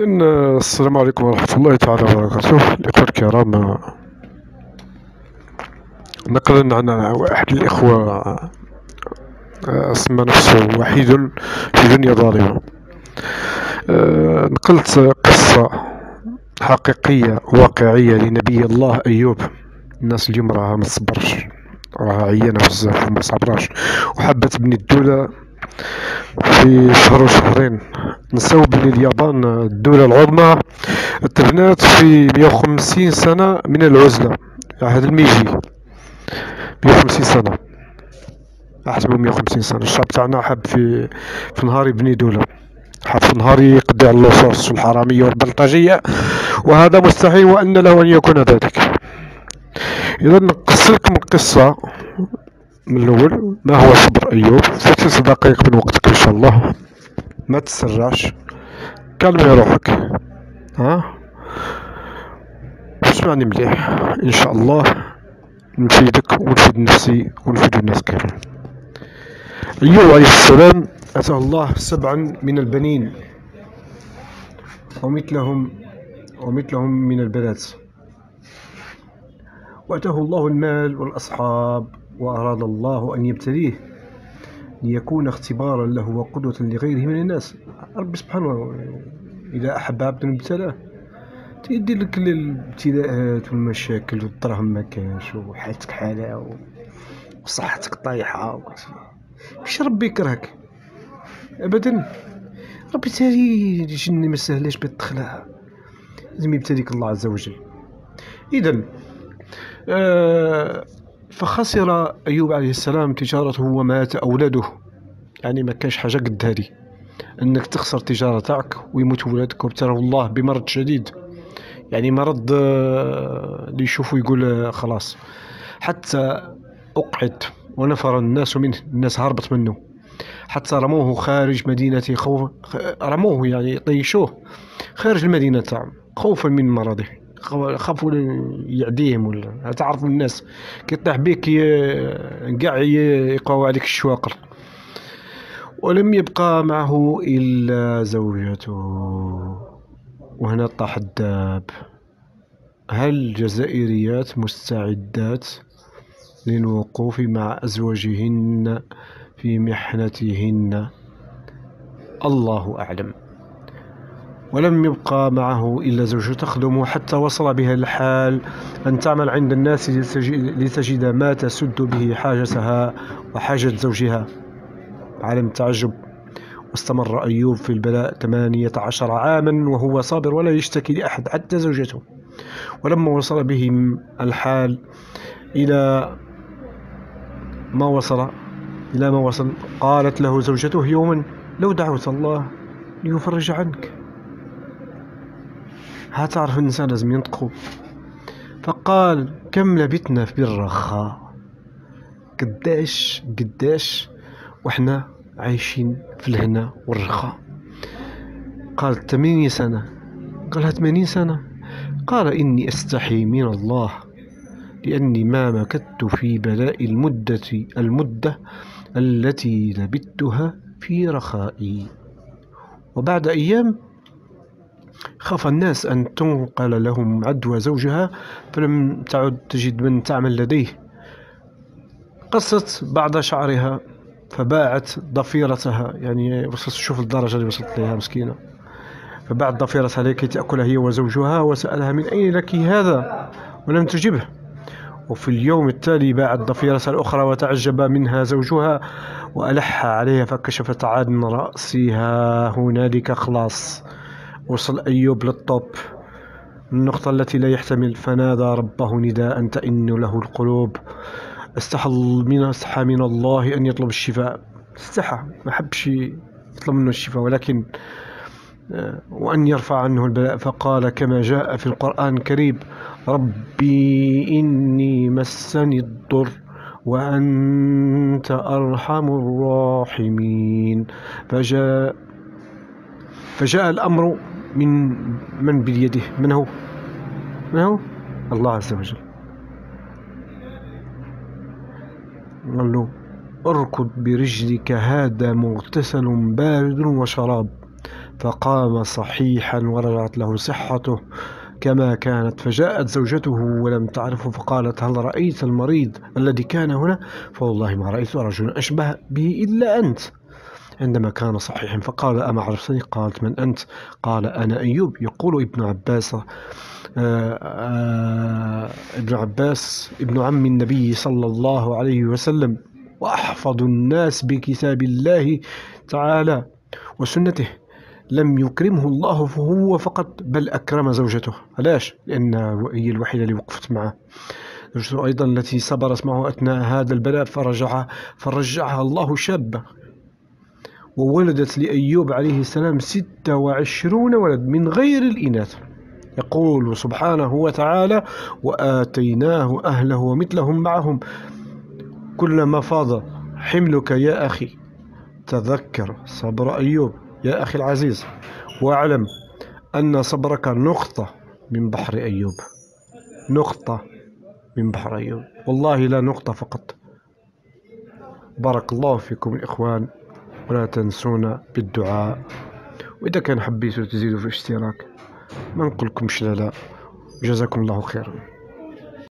إن السلام عليكم ورحمة الله تعالى وبركاته. الإخوة الكرام نقلا عن أحد الإخوة. سمى نفسه وحيد في دنيا ظالمة. نقلت قصة حقيقية واقعية لنبي الله أيوب. الناس اليوم راها ما تصبرش. راها عيانة بزاف وما صبراش وحبت تبني الدولة في شهر وشهرين. نساو بلي اليابان الدولة العظمى تبنات في 150 سنة من العزلة. عهد الميجي. 150 سنة. احسبوا 150 سنة. الشعب تاعنا حب في في نهار يبني دولة. حب في نهار يقضي على اللصوص والحرامية والبلطجية. وهذا مستحيل وأن له أن يكون ذلك. إذا نقص لكم القصة من الأول. ما هو صبر أيوب؟ ست دقائق من وقتك إن شاء الله. ما تسرعش. كلمي روحك. ها؟ اسمعني مليح. إن شاء الله نفيدك ونفيد نفسي ونفيد الناس كامل أيوب عليه السلام أتاه الله سبعا من البنين ومثلهم ومثلهم من البنات. وأتاه الله المال والأصحاب وأراد الله أن يبتليه. ليكون اختبارا له وقدوة لغيره من الناس. رب سبحانه إذا أحب عبدا ابتلاه تيدير لك الابتلاءات والمشاكل والدراهم ما كانش وحالتك حالة وصحتك طايحة. مش ربي يكرهك. أبدا. ربي تالي جني ما سهلاش بالتخلع لازم يبتليك الله عز وجل. إذا آه فخسر أيوب عليه السلام تجارته ومات أولاده. يعني ما كانش حاجة قد هذه. أنك تخسر تجارة تاعك ويموت ولادك وابتلاه الله بمرض شديد. يعني مرض آه، اللي يشوفه يقول آه، خلاص. حتى أقعد ونفر الناس منه الناس هربت منه. حتى رموه خارج مدينة خوف رموه يعني طيشوه خارج المدينة تاعهم خوفا من مرضه. خافوا يعديهم ولا. تعرف الناس كي طيح بيك كاع يقاو عليك الشواقر. ولم يبقى معه إلا زوجته. وهنا طاح الداب. هل الجزائريات مستعدات للوقوف مع أزواجهن في محنتهن؟ الله أعلم. ولم يبقى معه إلا زوجة تخدمه حتى وصل بها الحال. أن تعمل عند الناس لتجد ما تسد به حاجتها وحاجة زوجها. عالم التعجب. واستمر أيوب في البلاء ثمانية عشر عاما وهو صابر ولا يشتكي لأحد حتى زوجته. ولما وصل بهم الحال إلى ما وصل إلى ما وصل قالت له زوجته يوما لو دعوت الله ليفرج عنك. ها تعرف الإنسان لازم ينطقوا فقال كم لبثنا في الرخاء؟ قداش قداش وإحنا عايشين في الهنا والرخاء؟ قال ثمانين سنة. قالها ثمانين سنة؟ قال إني أستحي من الله لأني ما مكثت في بلاء المدة المدة التي لبثتها في رخائي. وبعد أيام خاف الناس أن تنقل لهم عدوى زوجها فلم تعد تجد من تعمل لديه. قصت بعض شعرها فباعت ضفيرتها يعني وصلت شوف الدرجة اللي وصلت لها مسكينة. فباعت ضفيرتها لكي تأكلها هي وزوجها وسألها من أين لك هذا؟ ولم تجبه. وفي اليوم التالي باعت ضفيرة الأخرى وتعجب منها زوجها وألح عليها فكشفت عن رأسها. هنالك خلاص وصل أيوب للطوب النقطة التي لا يحتمل فنادى ربه نداء تئن له القلوب. استحى من استحى من الله أن يطلب الشفاء. استحى ما حبش يطلب منه الشفاء ولكن آه، وأن يرفع عنه البلاء. فقال كما جاء في القرآن الكريم ربي إني مسني الضر وأنت أرحم الراحمين. فجاء فجاء الأمر من من بيده؟ من هو؟ من هو؟ الله عز وجل. قال له اركض برجلك هذا مغتسل بارد وشراب. فقام صحيحا ورجعت له صحته كما كانت. فجاءت زوجته ولم تعرفه فقالت هل رأيت المريض الذي كان هنا؟ فوالله ما رأيت رجلا أشبه به إلا أنت. عندما كان صحيحا فقال أما عرفتني قالت من أنت؟ قال أنا أيوب يقول ابن عباس آآ آه، آآ آه، ابن عباس ابن عم النبي صلى الله عليه وسلم وأحفظ الناس بكتاب الله تعالى وسنته لم يكرمه الله فهو فقط بل أكرم زوجته. علاش؟ لأن هي الوحيدة اللي وقفت معه. زوجته أيضا التي صبرت معه أثناء هذا البلاء فرجعها فرجعها الله شابة وولدت لأيوب عليه السلام ستة وعشرون ولد من غير الإناث. يقول سبحانه وتعالى وآتيناه أهله ومثلهم معهم. كلما فاض حملك يا أخي. تذكر صبر أيوب يا أخي العزيز. واعلم أن صبرك نقطة من بحر أيوب. نقطة من بحر أيوب. والله لا نقطة فقط. بارك الله فيكم الإخوان. ولا تنسونا بالدعاء. وإذا كان حبيتوا تزيدوا في الاشتراك. ما نقولكمش لا لا جزاكم الله خيرا.